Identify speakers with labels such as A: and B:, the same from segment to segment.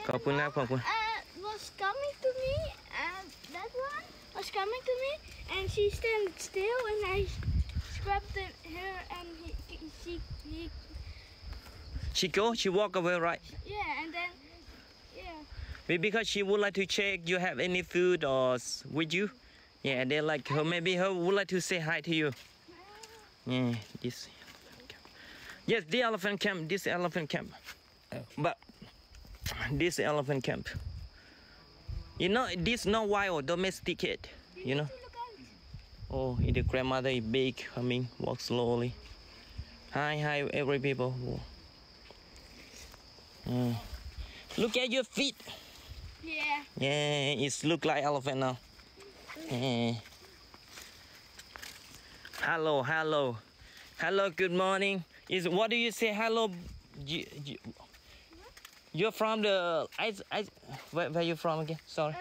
A: Yeah,
B: ขอบคุณครับขอบคุณ
A: uh, was coming to me, and that one was coming to me, and she stood still, and I scrubbed the, her, and he, she, he,
B: she go she walk away right
A: yeah, and then, yeah,
B: maybe because she would like to check you have any food or s- with you yeah and then like her maybe her would like to say hi to you yeah this elephant camp. yes the elephant camp this elephant camp Uh, but this elephant camp you know this not wild domesticated you know. Oh, the grandmother is big, coming, walk slowly. Hi, hi, every people. Mm. Look at your feet.
A: Yeah,
B: Yeah, it's look like elephant now. Yeah. Hello, hello, hello. Good morning. Is what do you say? Hello. You, you, you're from the I, I, where, where you from again? Sorry.
A: uh,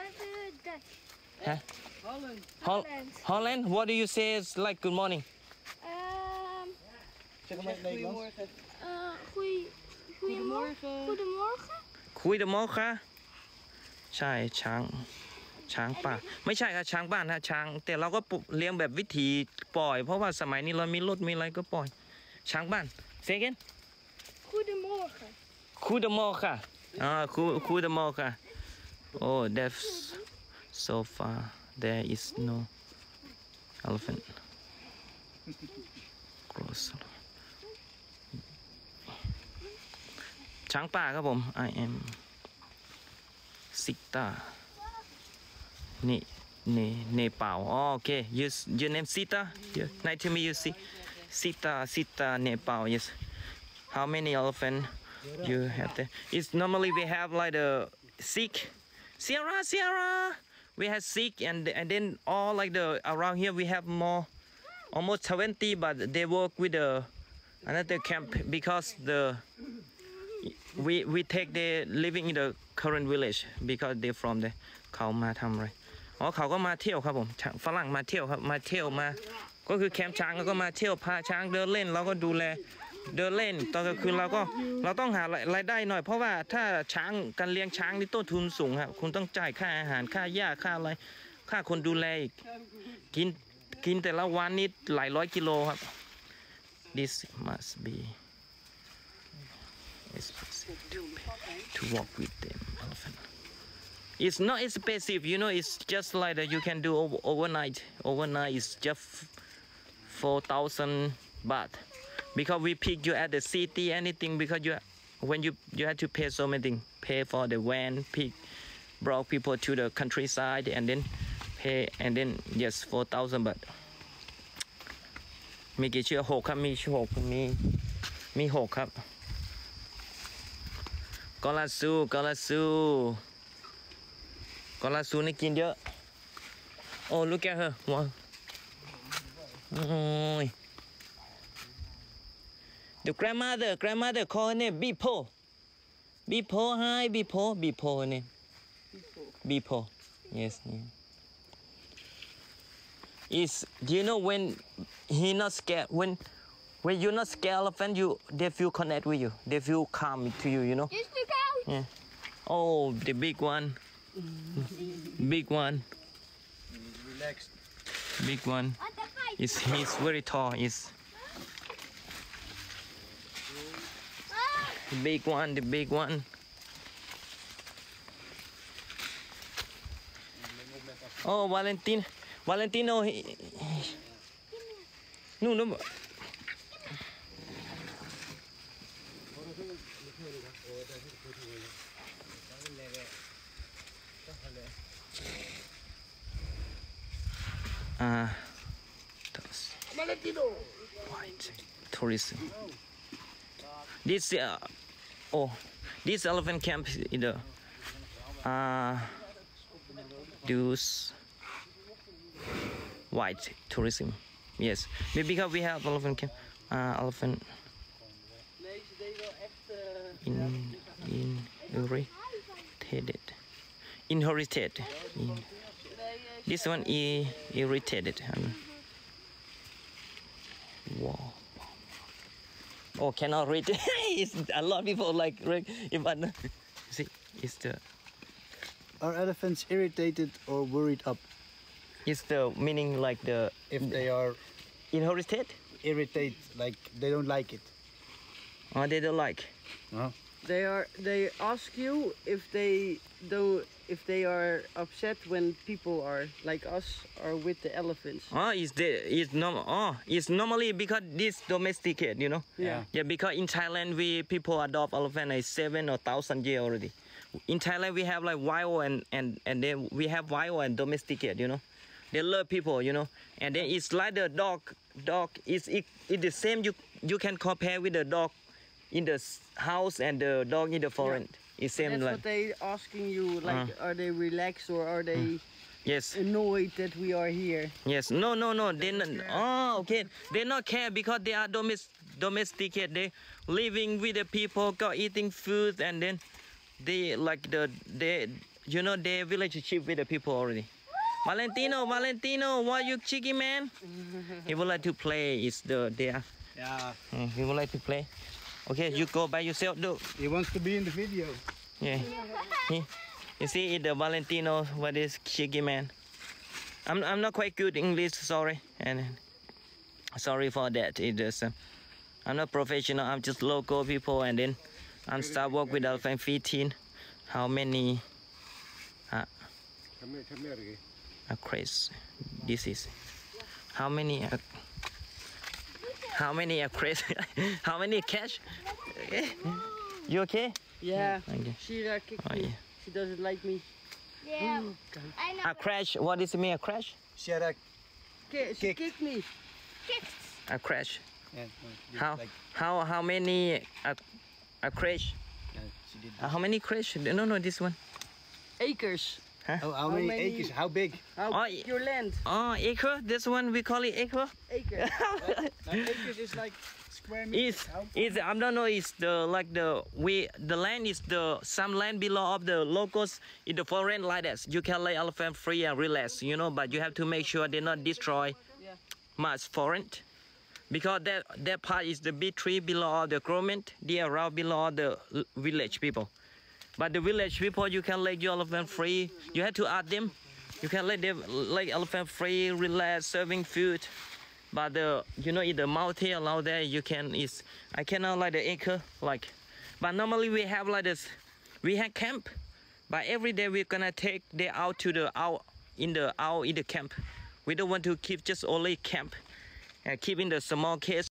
A: the Dutch,
C: Holland.
B: Hol-
A: Holland.
B: Holland. What do you say? Is like good morning.
A: Um,
C: Zeg maar in het Nederlands. Goedemorgen.
A: uh, goeie, goedemorgen. Goedemorgen.
B: คุยเดอะมอค่ะใช่ช้างช้างป่าไม่ใช่ครับช้างบ้านนะช้าง แต่เราก็ปลูกเลี้ยงแบบวิถีปล่อย เพราะว่าสมัยนี้เรามีรถมีอะไรก็ปล่อย ช้างบ้านเซกัน
A: Goedemorgen.
B: คุยเดอะมอค่ะอ่าคุยคุยเดอะมอค่ะ oh that's so far there is no elephant gross ช้างป่าครับผม I am ซิกตานี่เนเนเปาอ๋อโอเค you your name Sita yeah. nice to meet you Si Sita Sita Nepal yes how many elephant you have there it's normally we have like the Sikh Sierra Sierra we have Sikh and and then all like the around here we have more almost 20 but they work with the another camp because the we we take the living in the current village because they from the เขามาทำอะไรอ๋อเขาก็มาเที่ยวครับผมช้างฝรั่งมาเที่ยวครับมาเที่ยวมา ก็คือแคมป์ช้างแล้วก็มาเที่ยวพาช้างเดินเล่นเราก็ดูแล เดินเล่นตอนกลางคืนเราก็เราต้องหารายได้หน่อย เพราะว่าถ้าช้างการเลี้ยงช้างนี่ต้นทุนสูงครับคุณต้องจ่ายค่าอาหารค่าหญ้าค่าอะไรค่าคนดูแลอีกกินกินแต่ละวันนี่หลายร้อยกิโลครับ this must be expensive to, to walk with them often. It's not expensive, you know. It's just like that you can do over, overnight. Overnight is just four thousand baht because we pick you at the city. Anything because you when you you have to pay so many things. Pay for the van, pick, brought people to the countryside, and then pay and then yes four thousand baht. มีกี่เชือกหกครับมีหกมีมีหกครับ กอลาซูกอลาซูกอลาซูนี่กินเยอะ โอ้ look at her ว้าวโอ้ย the grandmother grandmother call her name Bipo Bipo hi Bipo Bipo her name Bipo yes yeah. is do you know when he not scared when when you're not scared elephant you they feel connect with you they feel calm to you you know
A: Just look
B: yeah. Oh, the big one. Big one.
C: Relaxed.
B: Big one.
A: What the fight?
B: Is he's very tall. Is the big one. The big one. Oh, Valentine. Valentino. He, he- no, no. Ah, that's white tourism. This uh, oh, this elephant camp in the uh, those white tourism. Yes, maybe because we have elephant camp, uh, elephant in in irritated, inherited. In, this one is irritated. Um, wow. Oh, cannot read. it's a lot of people like read. If I, see, is the
C: Are elephants irritated or worried up?
B: is the meaning like the
C: If they are
B: inherited
C: irritated, like they don't like it.
B: or they don't like?
D: They are. They ask you if they do if they are upset when people are like us are with the elephants.
B: Oh, is the is normal? Oh, it's normally because this domesticate, you know.
D: Yeah.
B: Yeah, because in Thailand we people adopt elephant like seven or thousand year already. In Thailand we have like wild and and and then we have wild and domesticate, you know. They love people, you know. And then it's like the dog. Dog is it, it the same. You you can compare with the dog in the house and the dog in the foreign. It's same
D: That's
B: like
D: what they asking you. Like,
B: Uh-huh.
D: are they relaxed or are they
B: yes.
D: annoyed that we are here?
B: Yes. No, no, no. They not. Oh, okay. They not care because they are domes- domesticated. They living with the people, got eating food, and then they like the they you know their relationship with the people already. Valentino, Valentino, why you cheeky man? he would like to play. Is the there?
C: Yeah.
B: Mm, he would like to play. Okay, you go by yourself. Do.
C: He wants to be in the video.
B: Yeah. He- you see, it the Valentino, what is cheeky man? I'm I'm not quite good English, sorry, and sorry for that. It is, uh, I'm not professional. I'm just local people, and then I'm start work with elephant 15. How many? Uh, a craze. This is how many? Uh, how many a craze? how many cash? you okay?
D: Yeah.
B: Okay.
D: Shira kicked
B: Oh,
D: me.
B: yeah.
D: She doesn't like me.
A: Yeah, I know.
B: A crash. What is it mean a crash?
C: Sharak.
D: Ki- she
C: Kicked.
D: kicked me.
A: Kicked.
B: A crash.
C: Yeah, no,
B: How
C: Like,
B: how how many a, a crash?
C: yeah, she did.
B: Uh, how many crash? No, no, this one.
D: Acres.
C: Oh, how,
D: How
C: many,
D: many-
C: acres? How big?
D: How
B: Oh,
D: big your land?
B: Oh, acre. This one we call it acre.
D: Acre.
C: Now, uh, acres is like square meters.
B: Is
C: How-
B: is I don't know. Is the like the we the land is the some land below of the locals in the foreign like that. You can let elephant free and relax, you know. But you have to make sure they not destroy
D: Yeah.
B: much foreign. Because that that part is the big tree below the government. They are around below the village people. But the village people, you can let your elephant free. You have to ask them. You can let them let elephant free, relax, serving food. But the you know in the mountain allow there you can is I cannot like the acre like. But normally we have like this, we have camp. But every day we're gonna take they out to the out in the out in the camp. We don't want to keep just only camp. And keep in the small cage